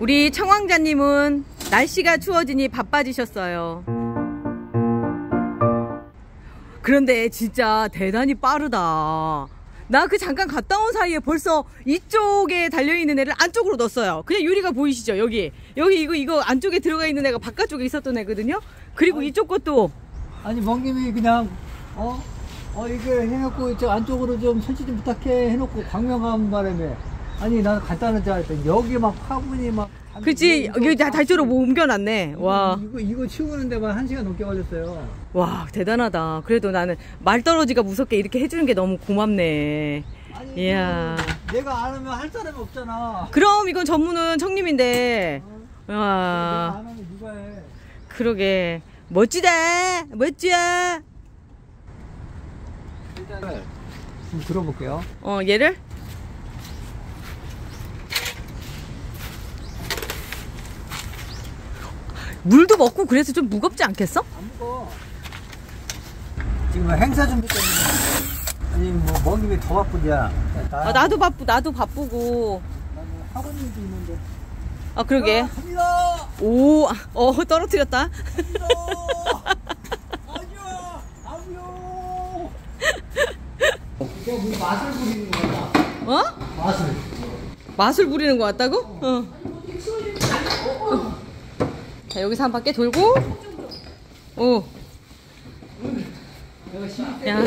우리 청왕자님은 날씨가 추워지니 바빠지셨어요. 그런데 진짜 대단히 빠르다. 나 그 잠깐 갔다 온 사이에 벌써 이쪽에 달려있는 애를 안쪽으로 넣었어요. 그냥 유리가 보이시죠? 여기. 여기 이거, 이거 안쪽에 들어가 있는 애가 바깥쪽에 있었던 애거든요? 그리고 이쪽 것도 아니 멍님이 그냥 어? 어 이게 해놓고 저 안쪽으로 좀 설치 좀 부탁해 해놓고 광명하는 바람에 아니 나는 간단한 줄 알았더니 여기 막 화분이 막 그치 이거 여기 다막 달조로 뭐 옮겨놨네 와. 이거 이거 치우는 데만 한 시간 넘게 걸렸어요. 와 대단하다 그래도 나는 말떨어지가 무섭게 이렇게 해주는 게 너무 고맙네 아니 이야. 이거 내가 안 하면 할 사람이 없잖아. 그럼 이건 전문은 청님인데 어? 내가 와? 그러게 멋지다 멋지야 일단 좀 들어볼게요. 어 얘를 물도 먹고 그래서 좀 무겁지 않겠어? 안 먹어. 지금 행사 준비 때문에 아니 뭐 멍님이 더 바쁘냐? 나, 아, 나도 바쁘 나도 바쁘고 나는 학원님도 있는데. 아 그러게 아, 갑니다. 오 어 떨어뜨렸다. 아니야. 아니요. 이게 뭐 맛을 부리는 거야. 어 맛을. 맛을 부리는 것 같다고? 어. 어. 자 여기서 한 바퀴 돌고 오 야.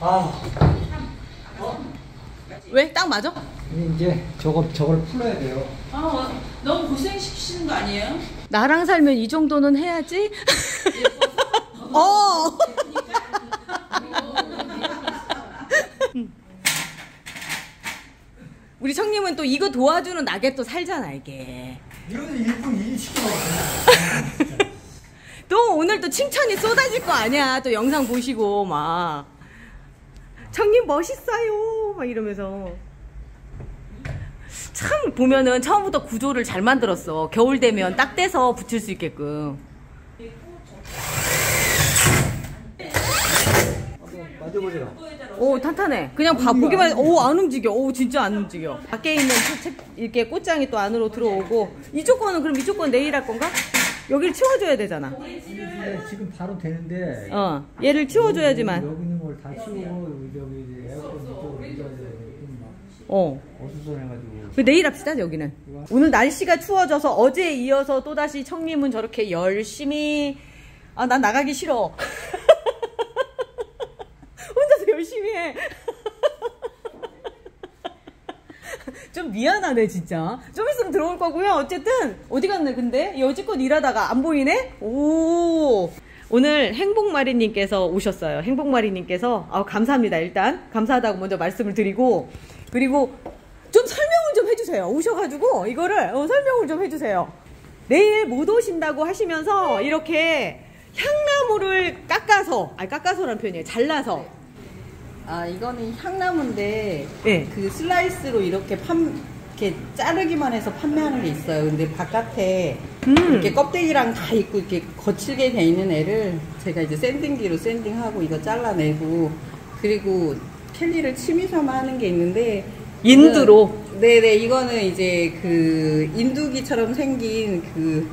아, 왜? 딱 맞아? 이제- 이제 저거 저걸 풀어야 돼요. 아, 너무 고생 시키시는 거 아니에요? 나랑 살면 이 정도는 해야지. 어. 우리 청님은 또 이거 도와주는 나게 또 살잖아 이게. 이거는 일분 일 시켜. 또 오늘 또 칭찬이 쏟아질 거 아니야. 또 영상 보시고 막 청님 멋있어요. 막 이러면서 참 보면은 처음부터 구조를 잘 만들었어. 겨울 되면 딱 떼서 붙일 수 있게끔. 맞아 보세요. 오 탄탄해. 그냥 봐 보기만 오안 움직여. 오 진짜 안 움직여. 밖에 있는 책, 책 이렇게 꽃장이 또 안으로 들어오고 이쪽 거는 그럼 이쪽 건 내일 할 건가? 여기를 치워줘야 되잖아. 근데 지금 바로 되는데. 어 얘를 치워줘야지만. 여기 있는 걸 다 치우고 여기 이제 에어컨 이쪽으로 옮겨야 어. 어수선해가지고. 그 내일 합시다 여기는 오늘 날씨가 추워져서 어제에 이어서 또다시 청님은 저렇게 열심히 아 난 나가기 싫어 열심히 해 좀 미안하네 진짜 좀 있으면 들어올 거고요 어쨌든 어디 갔네 근데 여지껏 일하다가 안 보이네 오 오늘 행복마리님께서 오셨어요 행복마리님께서 아, 감사합니다 일단 감사하다고 먼저 말씀을 드리고 그리고 좀 설명을 좀 해주세요. 오셔가지고 이거를 어, 설명을 좀 해주세요. 내일 못 오신다고 하시면서 이렇게 향나무를 깎아서, 아니 깎아서라는 표현이에요. 잘라서. 아, 이거는 향나무인데 네. 그 슬라이스로 이렇게 판 이렇게 자르기만 해서 판매하는 게 있어요. 근데 바깥에 음. 이렇게 껍데기랑 다 있고 이렇게 거칠게 돼 있는 애를 제가 이제 샌딩기로 샌딩하고 이거 잘라내고 그리고 캘리를 취미 삼아 하는 게 있는데 인두로. 네네 이거는 이제 그 인두기처럼 생긴 그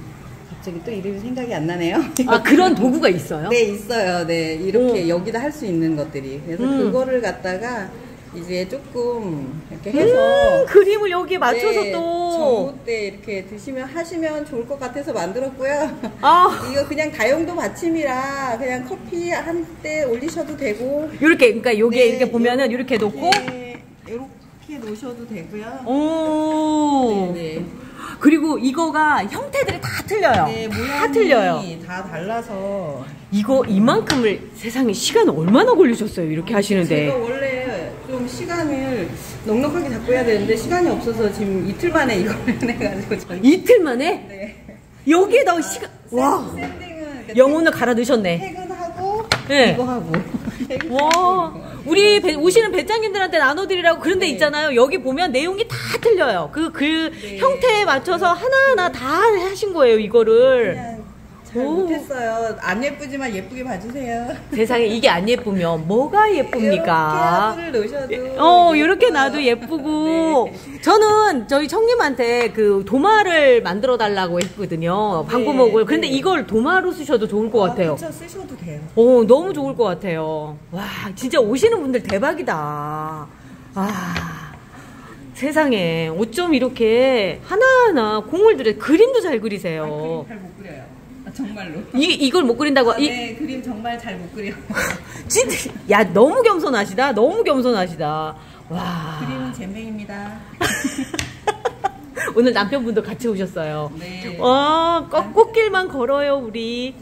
갑자기 또 이름이 생각이 안 나네요. 아 그런 도구가 있어요? 네 있어요. 네 이렇게 오. 여기다 할 수 있는 것들이 그래서 음. 그거를 갖다가 이제 조금 이렇게 해서 음, 그림을 여기에 맞춰서 네, 또. 정모 때 이렇게 드시면 하시면 좋을 것 같아서 만들었고요. 아 이거 그냥 다용도 받침이라 그냥 커피 한 때 올리셔도 되고 이렇게 그러니까 요게 네, 이렇게 보면은 이렇게 놓고. 이렇게, 이렇게 놓으셔도 되고요. 오. 네, 그리고 이거가 형태들이 다 틀려요. 네, 다 틀려요. 다 달라서 이거 이만큼을 세상에 시간 얼마나 걸리셨어요? 이렇게 하시는데. 제가 원래 좀 시간을 넉넉하게 잡고 해야 되는데 시간이 없어서 지금 이틀 만에 이걸 해가지고 저희 이틀 만에 네. 여기에다 시간 와 샌딩은 영혼을 갈아 넣으셨네. 퇴근하고 네. 이거 하고 와. 우리 배- 오시는 배짱님들한테 나눠드리라고 그런 데 네. 있잖아요. 여기 보면 내용이 다 틀려요. 그글 네. 형태에 맞춰서 하나하나 다 하신 거예요. 이거를. 잘 오. 못했어요. 안 예쁘지만 예쁘게 봐주세요. 세상에 이게 안 예쁘면 뭐가 예쁩니까? 이렇게 놓으셔도 어, 이렇게. 놔도 예쁘고. 네. 저는 저희 청님한테 그 도마를 만들어 달라고 했거든요. 방구목을. 네, 근데 네. 이걸 도마로 쓰셔도 좋을 것 같아요. 그쵸, 쓰셔도 돼요. 오, 너무 좋을 것 같아요. 와, 진짜 오시는 분들 대박이다. 아, 세상에. 어쩜 이렇게 하나하나 공을 들여, 그림도 잘 아, 그리세요. 그림 잘못 그려요. 아, 정말로. 이, 이걸 못 그린다고. 아, 이, 네, 그림 정말 잘 못 그려. 진짜, 야, 너무 겸손하시다. 너무 겸손하시다. 와. 그림은 잼맹입니다. 오늘 남편분도 같이 오셨어요. 네. 와, 꺾- 꽃길만 걸어요, 우리.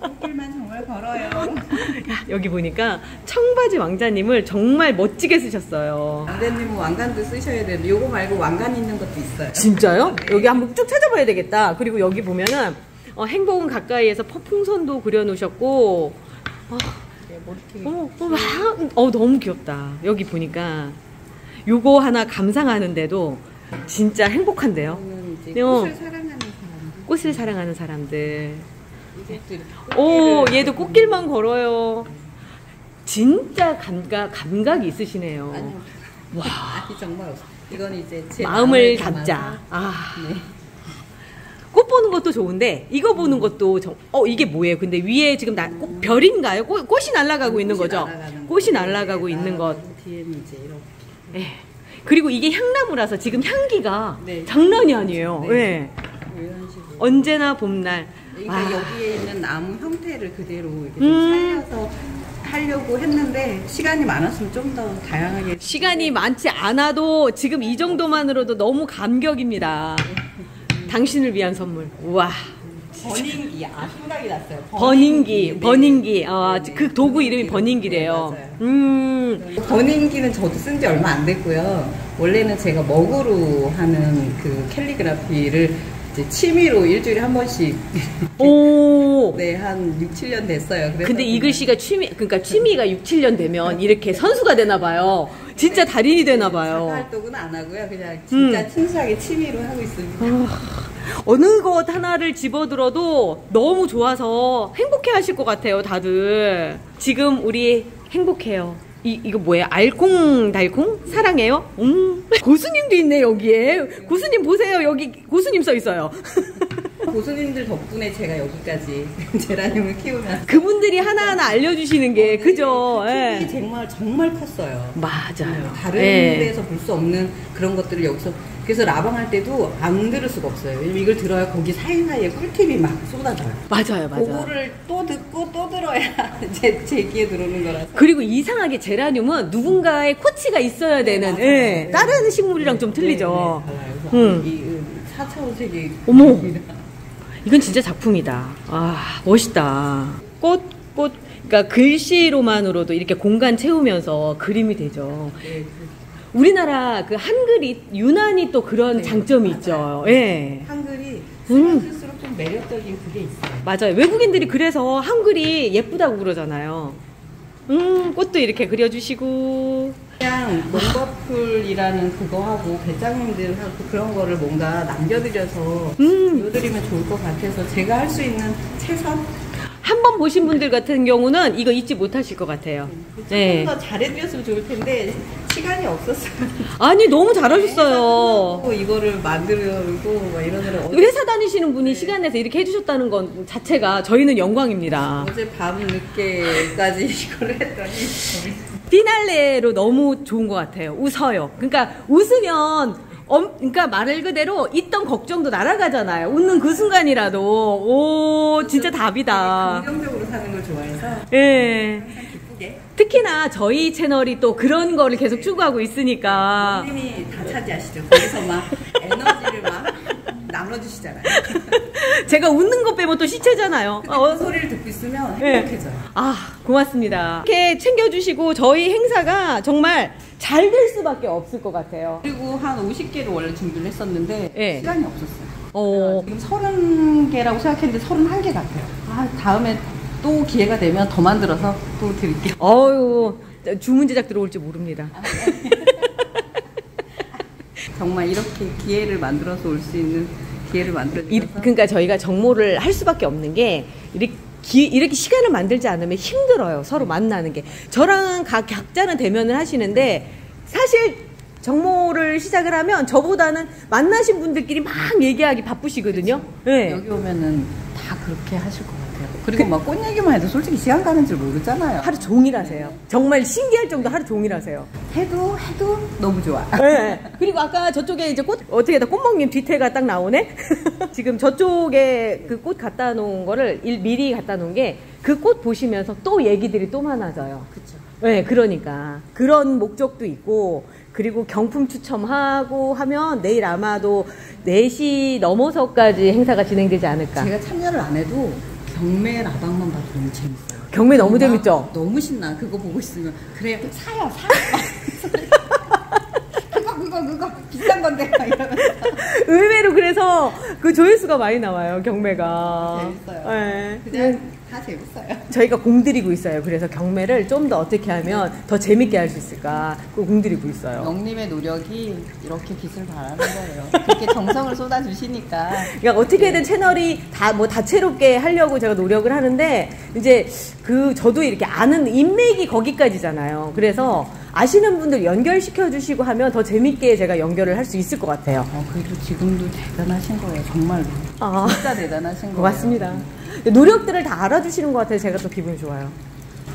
꽃길만 정말 걸어요. 야, 여기 보니까 청바지 왕자님을 정말 멋지게 쓰셨어요. 왕자님은 왕관도 쓰셔야 되는데 요거 말고 왕관 있는 것도 있어요. 진짜요? 여기 한번 쭉 찾아봐야 되겠다. 그리고 여기 보면은 어, 행복은 가까이에서 퍼풍선도 그려놓으셨고. 어, 어, 와, 어, 너무 귀엽다. 여기 보니까 요거 하나 감상하는데도 진짜 행복한데요. 이제 어. 꽃을 사랑하는 사람들. 꽃을 사랑하는 오, 얘도 꽃길만 걸어요. 진짜 감각, 감각이 있으시네요. 아니요. 와. 아니 정말 없어. 이건 이제 제 마음을 담자. 아. 네. 꽃 보는 것도 좋은데 이거 보는 것도 정, 어 이게 뭐예요? 근데 위에 지금 나, 꽃, 별인가요? 꽃, 꽃이 날아가고 있는 거죠? 꽃이 거. 날아가고 네, 있는 것. 이렇게. 예. 그리고 이게 향나무라서 지금 향기가 네. 장난이 아니에요. 네. 식으로. 언제나 봄날. 그러니까 와. 여기에 있는 나무 형태를 그대로 이렇게 음. 좀 살려서 하려고 했는데 시간이 많았으면 좀 더 다양하게 시간이 많지 않아도 지금 이 정도만으로도 너무 감격입니다. 당신을 위한 선물. 우와. 버닝기 아 생각이 났어요. 버닝기, 네. 버닝기. 아, 네, 네. 그 도구 이름이 네, 버닝기래요. 맞아요. 음. 버닝기는 저도 쓴 지 얼마 안 됐고요. 원래는 제가 먹으로 하는 그 캘리그라피를 이제 취미로 일주일에 한 번씩 오. 네, 한 6, 7년 됐어요. 근데 이 글씨가 취미, 그러니까 취미가 6, 7년 되면 이렇게 선수가 되나 봐요. 진짜 달인이 되나 작가 봐요. 활동은 안 하고요. 그냥 진짜 음. 친숙하게 취미로 하고 있습니다. 어 느 것 하나를 집어들어도 너무 좋아서 행복해 하실 것 같아요, 다들. 지금 우리 행복해요. 이, 이거 뭐예요? 알콩달콩? 사랑해요? 음. 고수님도 있네, 여기에. 고수님 보세요. 여기 고수님 써 있어요. 고수님들 덕분에 제가 여기까지 제라늄을 키우면서 그분들이 하나하나 알려주시는 게, 그죠? 예. 이 정말 정말 컸어요. 맞아요. 다른 예. 데서 볼 수 없는 그런 것들을 여기서 그래서 라방할 때도 안 들을 수가 없어요. 왜냐면 이걸 들어야 거기 사이사이에 꿀팁이 막 쏟아져요. 맞아요, 맞아요. 그거를 또 듣고 또 들어야 제, 제 귀에 들어오는 거라서. 그리고 이상하게 제라늄은 누군가의 코치가 있어야 되는, 맞아요. 예. 네. 다른 식물이랑 좀 틀리죠. 네, 네, 달라요. 그래서 음. 이 음, 4차원 세계. 어머. 이건 진짜 작품이다. 아, 멋있다. 꽃, 꽃, 그러니까 글씨로만으로도 이렇게 공간 채우면서 그림이 되죠. 네, 우리나라 그 한글이 유난히 또 그런 네, 장점이 맞아요. 있죠. 예. 한글이 음. 쓸수록 좀 매력적인 그게 있어요. 맞아요. 외국인들이 그래서 한글이 예쁘다고 그러잖아요. 음, 꽃도 이렇게 그려주시고. 그냥 농버풀이라는 그거 하고 배짱님들하고 그런 거를 뭔가 남겨드려서 음. 보여드리면 좋을 것 같아서 제가 할 수 있는 최선 한 번 보신 분들 같은 경우는 이거 잊지 못하실 것 같아요. 네. 조금 더 잘해드렸으면 좋을 텐데 시간이 없었어요. 아니, 너무 잘하셨어요. 또 이거를 만들고 막 이러느라 어제, 회사 다니시는 분이 시간 내서 이렇게 해주셨다는 건 자체가 저희는 영광입니다. 어제 밤 늦게까지 이걸 했더니 피날레로 너무 좋은 것 같아요. 웃어요. 그러니까 웃으면 엄, 그러니까 말 그대로 있던 걱정도 날아가잖아요. 웃는 그 순간이라도 오 진짜 답이다. 긍정적으로 사는 걸 좋아해서 예. 기쁘게 특히나 저희 채널이 또 그런 거를 계속 추구하고 있으니까 본인이 다 차지하시죠. 거기서 막 에너지를 막 나눠주시잖아요. 제가 웃는 것 빼면 또 시체잖아요. 어, 그 소리를 듣고 있으면 네. 행복해져요. 아, 고맙습니다. 이렇게 챙겨주시고 저희 행사가 정말 잘 될 수밖에 없을 것 같아요. 그리고 한 50개를 원래 준비를 했었는데 예. 시간이 없었어요. 어, 지금 30개라고 생각했는데 31개 같아요. 아, 다음에 또 기회가 되면 더 만들어서 또 드릴게요. 어유 주문 제작 들어올지 모릅니다. 정말 이렇게 기회를 만들어서 올 수 있는 기회를 만들어 그러니까 저희가 정모를 할 수밖에 없는 게 이렇게, 기- 이렇게 시간을 만들지 않으면 힘들어요. 서로 만나는 게. 저랑 각 각자는 대면을 하시는데 사실 정모를 시작을 하면 저보다는 만나신 분들끼리 막 얘기하기 바쁘시거든요. 네. 여기 오면은 다 그렇게 하실 것 같아요. 그리고 막 꽃 얘기만 해도 솔직히 시간 가는 줄 모르잖아요. 하루 종일 하세요. 정말 신기할 정도 하루 종일 하세요. 해도 해도 너무 좋아. 네. 그리고 아까 저쪽에 이제 꽃 어떻게 다 꽃먹님 뒤태가 딱 나오네. 지금 저쪽에 그 꽃 갖다 놓은 거를 일- 미리 갖다 놓은 게 그 꽃 보시면서 또 얘기들이 또 많아져요. 그쵸. 네, 그러니까 그런 목적도 있고 그리고 경품 추첨하고 하면 내일 아마도 4시 넘어서까지 행사가 진행되지 않을까. 제가 참여를 안 해도 경매 라방만 봐도 너무 재밌어요. 경매 너무 막 재밌죠? 너무 신나. 그거 보고 있으면 그래 사요 사. 그거 그거 그거 비싼 건데 막 이러면서 의외로 그래서 그 조회수가 많이 나와요, 경매가. 재밌어요. 네. 그냥 다 재밌어요. 저희가 공들이고 있어요. 그래서 경매를 좀 더 어떻게 하면 더 재밌게 할 수 있을까. 그거 공들이고 있어요. 영님의 노력이 이렇게 빛을 발하는 거예요. 그렇게 정성을 쏟아주시니까 그러니까 어떻게든 채널이 다 뭐 다채롭게 하려고 제가 노력을 하는데 이제 그 저도 이렇게 아는 인맥이 거기까지잖아요. 그래서 아시는 분들 연결시켜 주시고 하면 더 재밌게 제가 연결을 할 수 있을 것 같아요. 어, 그래도 지금도 대단하신 거예요. 정말로. 아. 진짜 대단하신 거예요. 고맙습니다. 노력들을 다 알아주시는 것 같아서 제가 또 기분이 좋아요.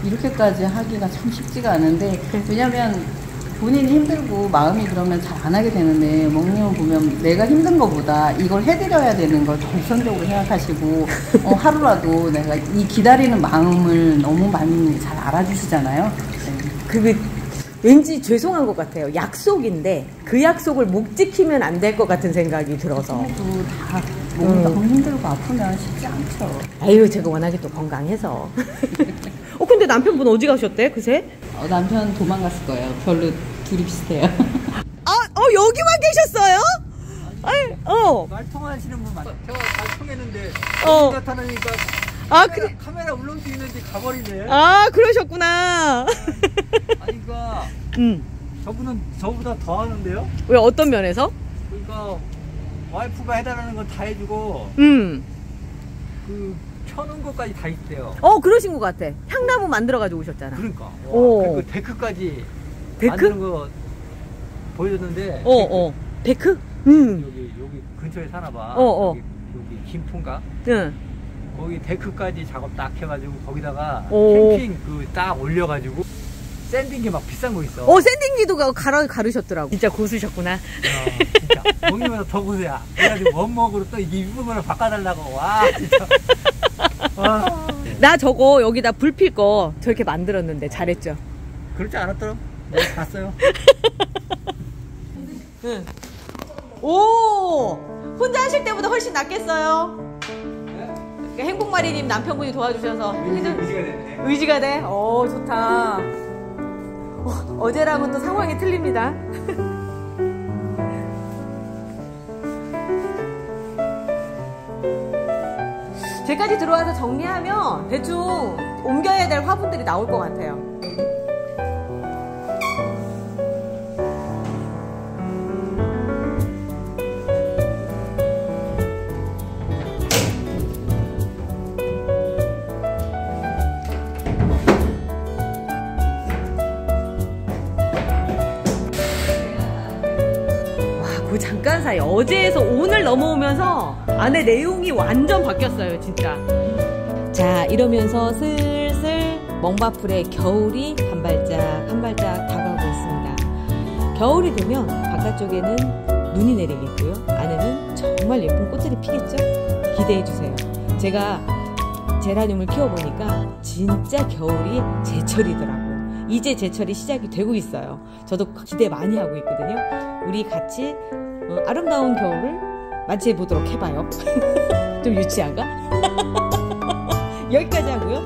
이렇게까지 하기가 참 쉽지가 않은데 왜냐면 본인이 힘들고 마음이 그러면 잘 안 하게 되는데 멍님은 보면 내가 힘든 것보다 이걸 해드려야 되는 걸더 우선적으로 생각하시고 어, 하루라도 내가 이 기다리는 마음을 너무 많이 잘 알아주시잖아요. 네. 그 왠지 죄송한 것 같아요. 약속인데 그 약속을 못 지키면 안 될 것 같은 생각이 들어서. 다 몸이 너무 힘들고 아프면 쉽지 않죠. 아유, 제가 워낙에 또 건강해서. 어, 근데 남편분 어디 가셨대, 그새? 어, 남편 도망갔을 거예요. 별로 둘이 비슷해요. 아, 어, 여기만 계셨어요? 아이, 어. 말 통하시는 분. 제가 잘 통했는데 어. 나타나니까 아, 카메라, 그래. 카메라 울렁증 있는지 가버리네. 아, 그러셨구나. 아니 그러니까 음. 저분은 저보다 더 하는데요. 왜 어떤 면에서? 그러니까 와이프가 해달라는 건 다 해주고 음. 그 켜놓은 것까지 다 있대요. 어, 그러신 것 같아. 향나무 만들어 가지고 오셨잖아. 그러니까. 오. 와, 그리고 데크까지 데크? 만드는 거 보여줬는데. 어, 어. 데크? 음. 여기 여기 근처에 사나 봐. 어, 어. 여기, 여기 김포인가? 응. 거기 데크까지 작업 딱 해가지고 거기다가 오. 캠핑 그 딱 올려가지고 샌딩기 막 비싼 거 있어. 어, 샌딩기도 가- 가르, 가르셨더라고. 진짜 고수셨구나. 어, 진짜 먹이면서 더 보세요. 그래가지고 원목으로 또 거를 바꿔달라고. 와 진짜. 와. 나 저거 여기다 불 필 거 저렇게 만들었는데 잘했죠? 그렇지 않았더라. 내가 봤어요. 응. 오! 혼자 하실 때보다 훨씬 낫겠어요? 그러니까 행복마리님 남편분이 도와주셔서 의지가 됐네. 의지가 돼? 오, 좋다. 어, 어제랑은 또 상황이 틀립니다. 제까지 들어와서 정리하면 대충 옮겨야 될 화분들이 나올 것 같아요. 사이 어제에서 오늘 넘어오면서 안에 내용이 완전 바뀌었어요, 진짜. 자, 이러면서 슬슬 멍바풀의 겨울이 한 발짝 한 발짝 다가오고 있습니다. 겨울이 되면 바깥쪽에는 눈이 내리겠고요. 안에는 정말 예쁜 꽃들이 피겠죠? 기대해 주세요. 제가 제라늄을 키워보니까 진짜 겨울이 제철이더라고요. 이제 제철이 시작이 되고 있어요. 저도 기대 많이 하고 있거든요. 우리 같이 어, 아름다운 겨울을 맞이해 보도록 해봐요. 좀 유치한가? 여기까지 하고요.